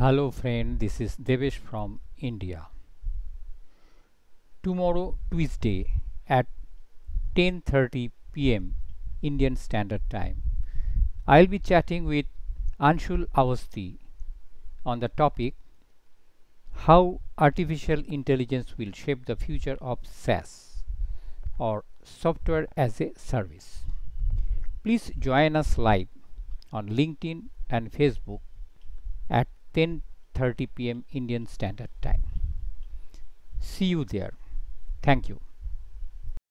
Hello friend, this is Debesh from India. Tomorrow Tuesday at 10:30 pm Indian Standard Time I'll be chatting with Anshul Avasthi on the topic how artificial intelligence will shape the future of SaaS or software as a service. Please join us live on LinkedIn and Facebook at 10:30 pm Indian Standard Time. See you there. Thank you.